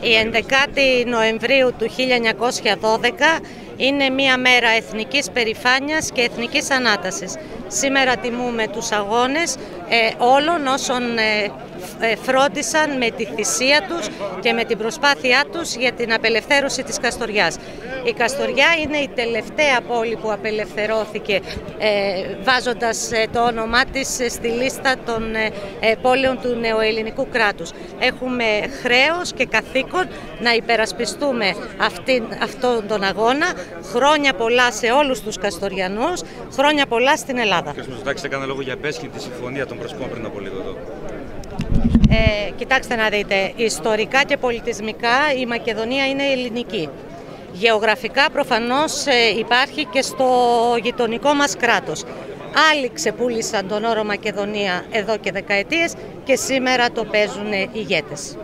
Η 11η Νοεμβρίου του 1912 είναι μια μέρα εθνικής περηφάνειας και εθνικής ανάτασης. Σήμερα τιμούμε τους αγώνες ε, όλων όσων ε, ε, φρόντισαν με τη θυσία τους και με την προσπάθειά τους για την απελευθέρωση της Καστοριάς. Η Καστοριά είναι η τελευταία πόλη που απελευθερώθηκε βάζοντας το όνομά της στη λίστα των πόλεων του νεοελληνικού κράτους. Έχουμε χρέος και καθήκον να υπερασπιστούμε αυτήν, αυτόν τον αγώνα. Χρόνια πολλά σε όλους τους Καστοριανούς, χρόνια πολλά στην Ελλάδα. Κύριε Μητσοτάκη, έκανε λόγο για τη συμφωνία των Πρεσπών πριν από λίγο εδώ. Ε, κοιτάξτε να δείτε, ιστορικά και πολιτισμικά η Μακεδονία είναι ελληνική. Γεωγραφικά προφανώς ε, υπάρχει και στο γειτονικό μας κράτος. Άλλοι ξεπούλησαν τον όρο Μακεδονία εδώ και δεκαετίες και σήμερα το παίζουν ηγέτες.